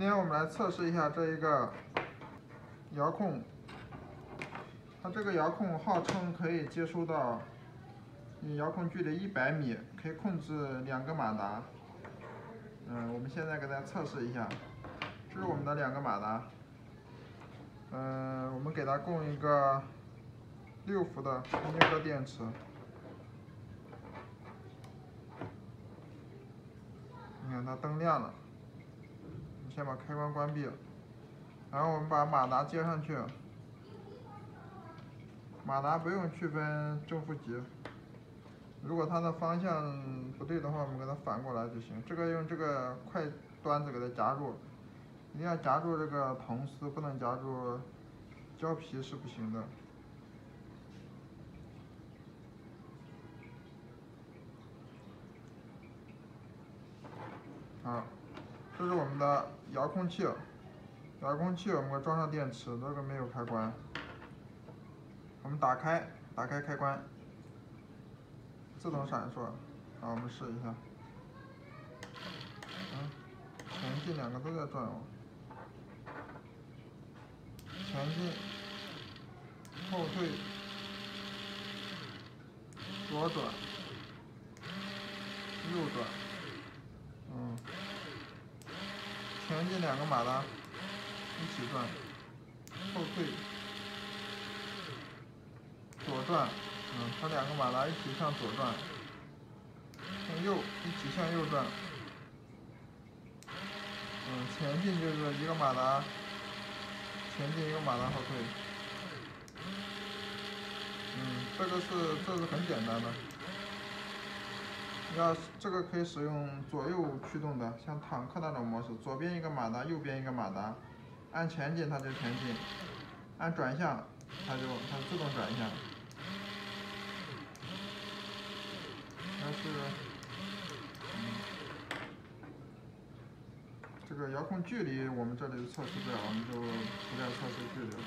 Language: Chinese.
今天我们来测试一下这一个遥控，它这个遥控号称可以接收到你遥控距离一百米，可以控制两个马达。嗯，我们现在给大家测试一下，这是我们的两个马达。嗯，我们给它供一个六伏的英歌电池。你看它灯亮了。先把开关关闭，然后我们把马达接上去。马达不用区分正负极，如果它的方向不对的话，我们给它反过来就行。这个用这个快端子给它夹住，一定要夹住这个铜丝，不能夹住胶皮是不行的。好。这是我们的遥控器，遥控器我们装上电池，这个没有开关。我们打开，打开开关，自动闪烁。好，我们试一下。嗯，前进两个都在转哦。前进，后退，左转，右转，嗯。前进两个马达一起转，后退，左转，嗯，它两个马达一起向左转，向右一起向右转，嗯，前进就是一个马达前进一个马达后退，嗯，这个是这是很简单的。要这个可以使用左右驱动的，像坦克那种模式，左边一个马达，右边一个马达，按前进它就前进，按转向它就它自动转向。但是，这个遥控距离我们这里测试不了，我们就不再测试距离了。